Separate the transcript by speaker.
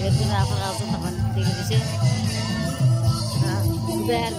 Speaker 1: ya itu aku langsung tekan di Indonesia nah bayar